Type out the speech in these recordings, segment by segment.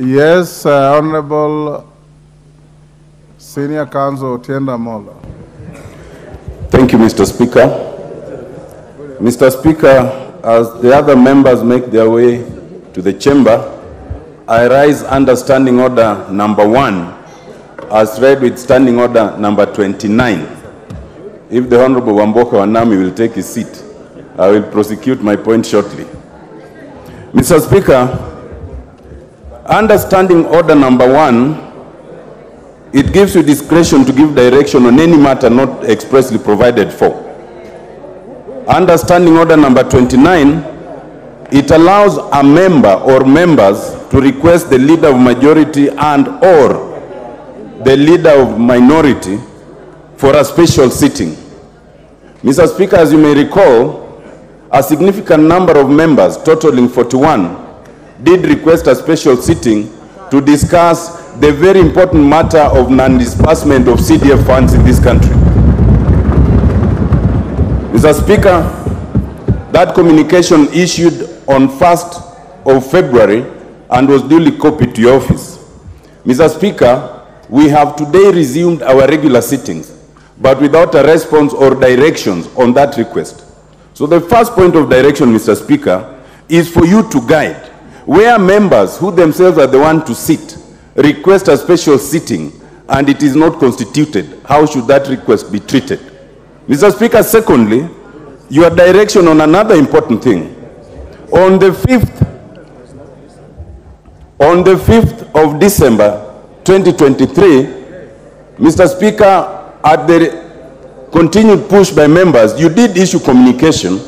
Yes, uh, Honorable Senior Counsel Otiende Amollo. Thank you, Mr. Speaker. Mr. Speaker, as the other members make their way to the chamber, I rise under Standing Order number one, as read with Standing Order number 29. If the Honorable Wamboka Wanami will take his seat, I will prosecute my point shortly. Mr. Speaker, under Standing Order number one, it gives you discretion to give direction on any matter not expressly provided for. Understanding Order number 29, it allows a member or members to request the leader of majority and or the leader of minority for a special sitting. Mr. Speaker, as you may recall, a significant number of members, totaling 41, did request a special sitting to discuss the very important matter of non-disbursement of CDF funds in this country. Mr. Speaker, that communication issued on 1st of February and was duly copied to your office. Mr. Speaker, we have today resumed our regular sittings, but without a response or directions on that request. So the first point of direction, Mr. Speaker, is for you to guide where members who themselves are the one to sit request a special sitting and it is not constituted, how should that request be treated? Mr. Speaker, secondly, your direction on another important thing. On the 5th, on the 5th of December 2023, Mr. Speaker, at the continued push by members, you did issue communication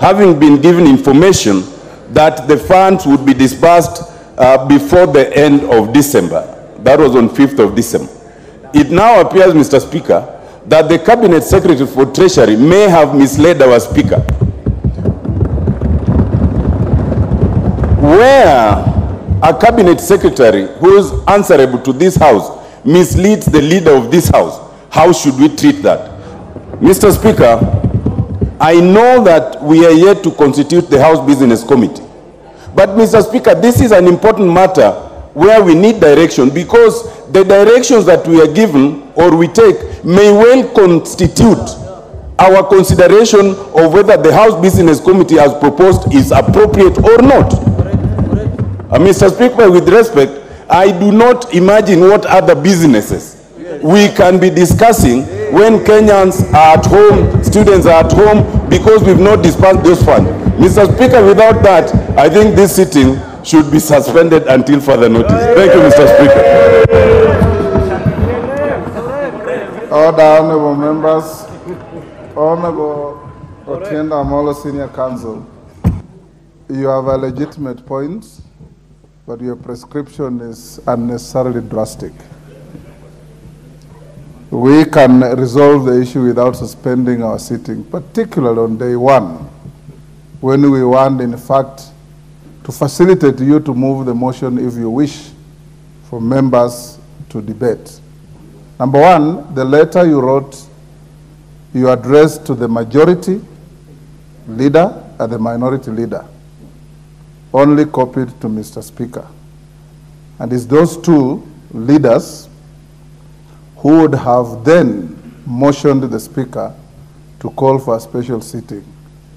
having been given information that the funds would be disbursed uh, before the end of December. That was on 5th of December. It now appears, Mr. Speaker, that the Cabinet Secretary for Treasury may have misled our Speaker. Where a Cabinet Secretary who is answerable to this House misleads the leader of this House, how should we treat that? Mr. Speaker, I know that we are yet to constitute the House Business Committee. But Mr. Speaker, this is an important matter where we need direction because the directions that we are given or we take may well constitute our consideration of whether the House Business Committee has proposed is appropriate or not. Uh, Mr. Speaker, with respect, I do not imagine what other businesses we can be discussing when Kenyans are at home, students are at home, because we've not dispersed those funds. Mr. Speaker, without that, I think this sitting should be suspended until further notice. Thank you, Mr. Speaker. Order, honorable members. Honorable Otiende Amollo, Senior Counsel. You have a legitimate point, but your prescription is unnecessarily drastic. We can resolve the issue without suspending our sitting, particularly on day one, when we want, in fact, to facilitate you to move the motion if you wish for members to debate. Number one, the letter you wrote, you addressed to the majority leader and the minority leader, only copied to Mr. Speaker. And it's those two leaders who would have then motioned the Speaker to call for a special sitting.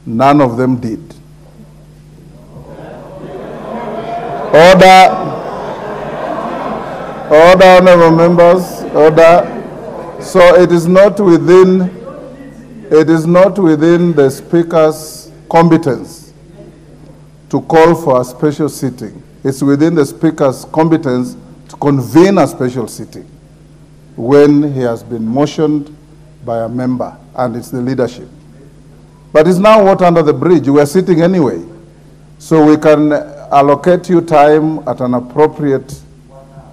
None of them did. Order. Order, honorable members, order. So it is not within, it is not within the Speaker's competence to call for a special sitting. It's within the Speaker's competence to convene a special sitting when he has been motioned by a member, and it's the leadership. But it's now what under the bridge. We are sitting anyway. So we can allocate you time at an appropriate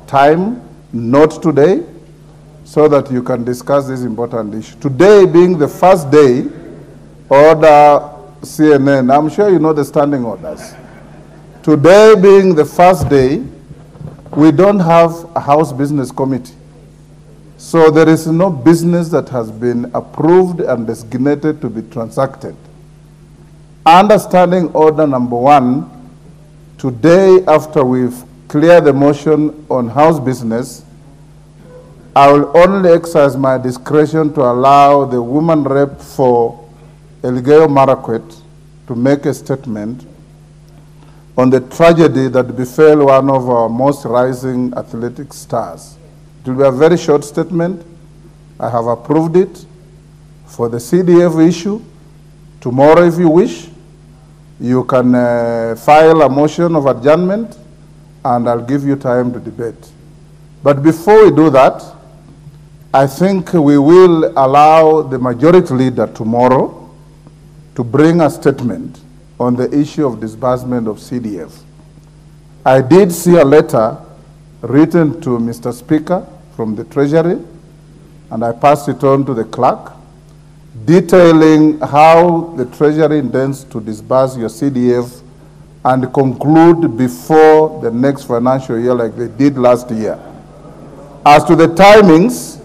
time, not today, so that you can discuss this important issue. Today being the first day, order CNN, I'm sure you know the standing orders. Today being the first day, we don't have a House Business Committee. So there is no business that has been approved and designated to be transacted. Understanding order number one, today after we've cleared the motion on House business, I will only exercise my discretion to allow the woman rep for Elgeyo Marakwet to make a statement on the tragedy that befell one of our most rising athletic stars. It will be a very short statement. I have approved it for the CDF issue. Tomorrow, if you wish, you can uh, file a motion of adjournment and I'll give you time to debate. But before we do that, I think we will allow the majority leader tomorrow to bring a statement on the issue of disbursement of CDF. I did see a letter written to Mr. Speaker from the Treasury, and I passed it on to the clerk, detailing how the Treasury intends to disburse your CDF and conclude before the next financial year like they did last year. As to the timings,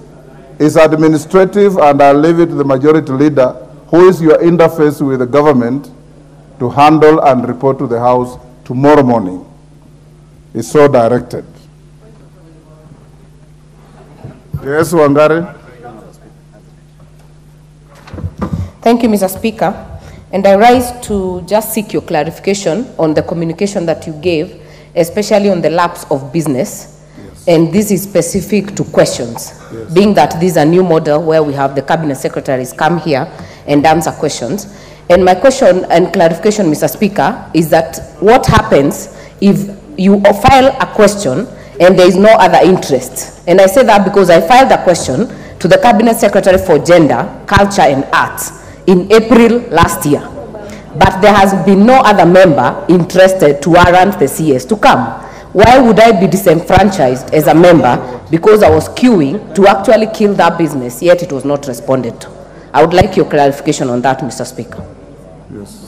it's administrative, and I'll leave it to the majority leader, who is your interface with the government, to handle and report to the House tomorrow morning. It's so directed. Yes, Wangari? Thank you, Mr. Speaker. And I rise to just seek your clarification on the communication that you gave, especially on the lapse of business. And this is specific to questions, being that this is a new model where we have the cabinet secretaries come here and answer questions. And my question and clarification, Mr. Speaker, is that what happens if you file a question and there is no other interest? And I say that because I filed a question to the Cabinet Secretary for Gender, Culture and Arts in April last year. But there has been no other member interested to warrant the CS to come. Why would I be disenfranchised as a member because I was queuing to actually kill that business, yet it was not responded to? I would like your clarification on that, Mr. Speaker. Yes.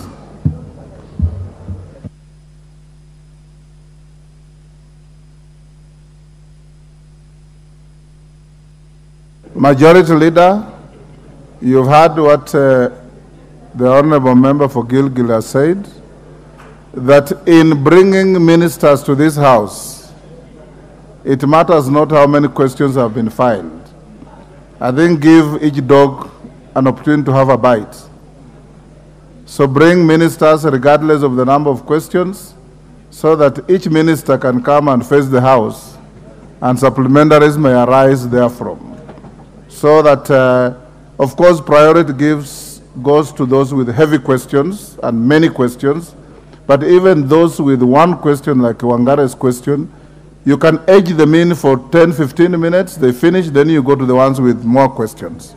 Majority Leader, you've heard what uh, the Honorable Member for Gilgil has said, that in bringing ministers to this House, it matters not how many questions have been filed. I think give each dog an opportunity to have a bite. So bring ministers regardless of the number of questions so that each minister can come and face the House and supplementaries may arise therefrom. So that, uh, of course, priority gives, goes to those with heavy questions and many questions, but even those with one question like Wangari's question, you can edge them in for 10, 15 minutes, they finish, then you go to the ones with more questions.